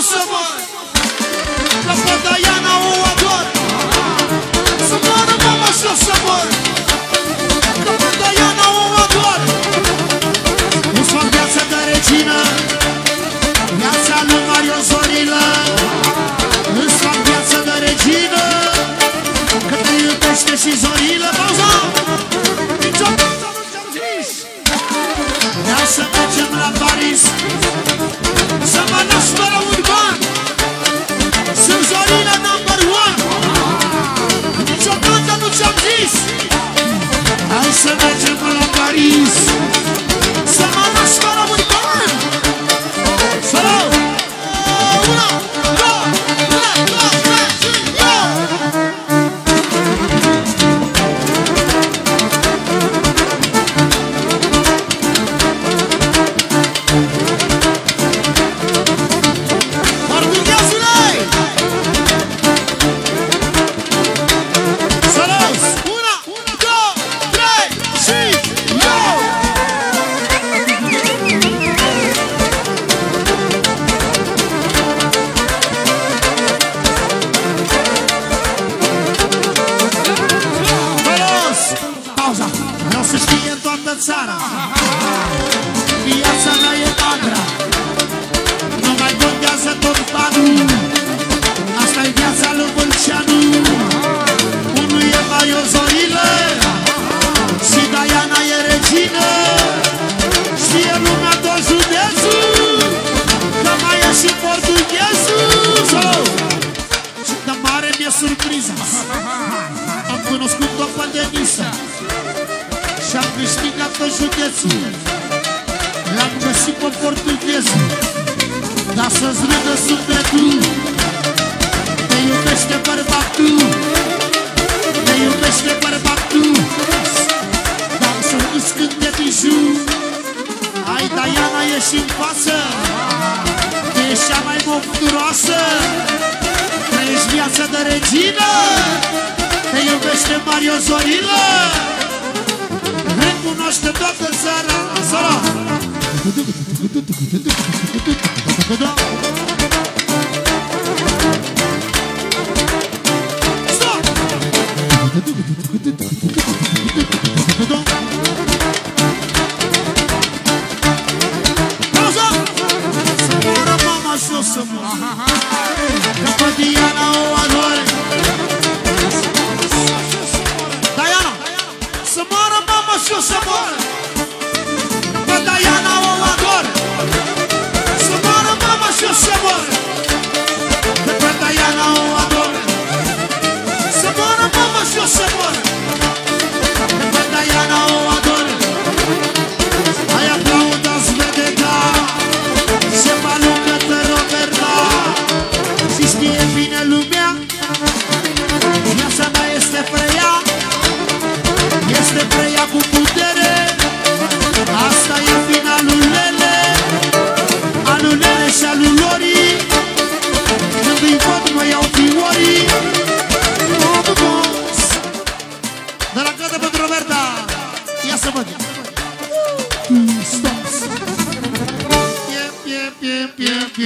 Someone. Și-am câștigat pe județul. L-am găsit pe portughezul Dar să-ți râdă sufletul. Te iubește bărbatul. Te iubește bărbatul. Dar să-ți cânte bijou Ai, Diana, ieși în față. Te ești cea mai mofturoasă Trăiești viața de regină. Te iubește Mario Zorilă naște toată seara Sala! Stop! Pauză! Să moră mama și o să mor Că pe Diana o adore Eu sou sabor. somebody. Two steps. Yep, yep, yep, yep,